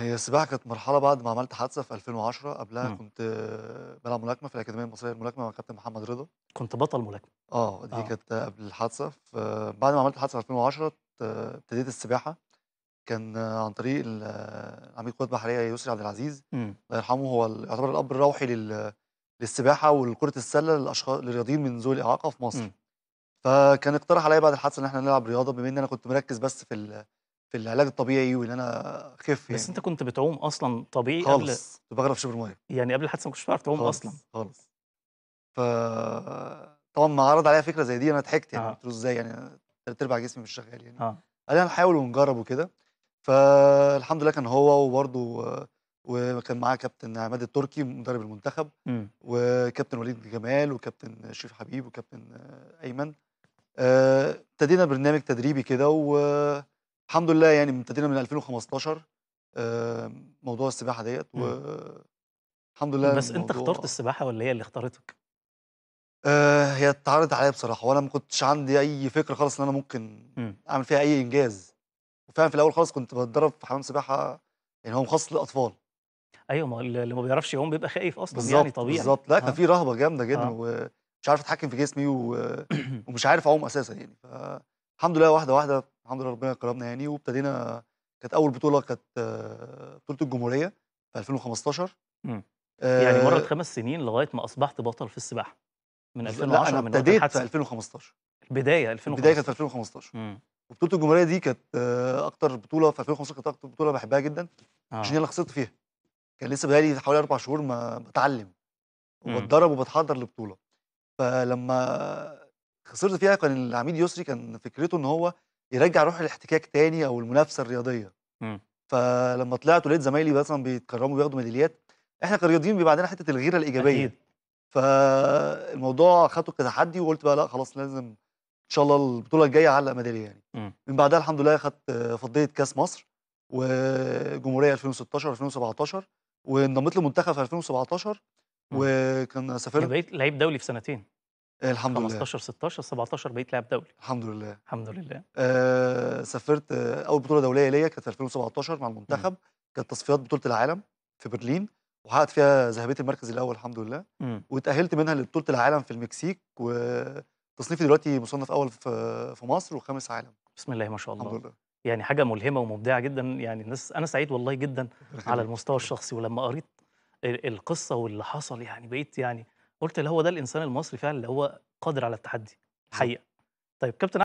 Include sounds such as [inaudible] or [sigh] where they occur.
هي السباحة كانت مرحلة بعد ما عملت حادثة في 2010 قبلها إمم. كنت بالعب ملاكمة في الأكاديمية المصرية للملاكمة مع كابتن محمد رضا. كنت بطل ملاكمة. آه، دي آه. كانت قبل الحادثة، فبعد ما عملت الحادثة في 2010 ت ابتديت السباحة، كان عن طريق عميد قوات بحرية يسري عبد العزيز،. الله يرحمه هو يعتبر الأب الروحي لل للسباحة ولكرة السلة للأشخا للرياضيين من ذوي الإعاقة في مصر. إمم. فكان اقترح عليَّ بعد الحادثة إن إحنا نلعب رياضة بما إن أنا كنت مركّز بس في ال في العلاج الطبيعي وإن أنا أخف بس يعني. أنت كنت بتعوم أصلًا طبيعي قبل خالص، كنت باغرق في شبر المَيّة. يعني قبل الحادثة ما كنتش بتعرف تعوم خالص، أصلًا؟ خالص. ف طبعًا أمّا عرض عليَّ فكرة زي دي أنا ضحكت يعني، آه. قُلت له: "إزاي يعني تلات أرباع جسمي مش شغال يعني." آه. قال لي: "هنحاول ونجرّب وكده." فالحمد لله كان هو وبرضه وكان معاه كابتن عماد التركي مدرب المنتخب، إمم. وكابتن وليد جمال وكابتن شريف حبيب وكابتن أيمن. آآ، ابتدينا برنامج تدريبي كده والحمد لله يعني ابتدينا من 2015 آآ، موضوع السباحة ديّة إمم. والحمد لله بس أنت اخترت الموضوع السباحة والّا هي اللي اختارتك؟ آآ، هي اتعرضت عليَّ بصراحة وأنا ما كنتش عندي أي فكرة خالص إن أنا ممكن. أعمل فيها أي إنجاز. وفعلًا في الأول خالص كنت باتدرب في حمام سباحة يعني هو مخصص للأطفال. أيوه، ما اللي ما بيعرفش يعوم بيبقى خايف أصلًا يعني بالضبط، طبيعي. بالضبط. لأ، كان آه. في رهبة جامدة جدًا آه. ومش عارف أتحكم في جسمي و [clears throat] ومش عارف أعوم أساسًا يعني. فالحمد لله واحدة، واحدة الحمد لله ربنا كرمنا يعني وابتدينا كانت أول بطولة كانت بطولة الجمهورية في 2015. إمم. يعني مرّت 5 سنين لغاية ما أصبحت بطل في السباحة. من بالض لأ، 2010 أنا من وقت ابتديت في الحادثة. 2015. البداية البداية كانت 2015. في 2015. إمم. وبطولة الجمهورية دي كانت أكتر بطولة في 2015 كانت أكتر بطولة باحبها جدًا، عشان هي آه. اللي خسرت فيها. كان لسه بقى لي حوالي 4 شهور ما باتعلم إمم. وباتدرب وباتحضّر لبطولة. فلمّا خسرت فيها كان العميد يسري كان فكرته إن هو يرجّع روح الاحتكاك تاني أو المنافسة الرياضية. إمم. فلمّا طلعت ولقيت زمايلي مثلًا بيتكرموا وبياخدوا ميداليات، إحنا كرياضيين بيبقى عندنا حتة الغيرة الإيجابية. أكيد. فالموضوع أخدته كتحدي وقُلت بقى لأ خلاص لازم إن شاء الله البطولة الجاية أعلّق ميدالية يعني. إمم. من بعدها الحمد لله خدت فضية كأس مصر وجمهورية 2016 و2017 وانضميت للمنتخب في 2017 إمم. وكان سافرت بقيت لعيب دولي في سنتين. الحمد لله. 15، 16، 17 بقيت لاعب دولي. الحمد لله. الحمد لله. آآ، سافرت أول بطولة دولية ليّا كانت في 2017 مع. المنتخب، كانت تصفيات بطولة العالم في برلين وحققت فيها ذهبية المركز الأول الحمد لله. إمم. واتأهلت منها لبطولة العالم في المكسيك وتصنيفي دلوقتي مصنف أول في في مصر وخامس عالم. بسم الله ما شاء الله. الحمد لله. يعني حاجة ملهمة ومبدعة جدًا، يعني الناس أنا سعيد والله جدًا على. المستوى الشخصي ولمّا قريت ال القصة واللي حصل يعني بقيت يعني قُلت اللي هو ده الإنسان المصري فعلًا اللي هو قادر على التحدي. الحقيقة. طيب كابتن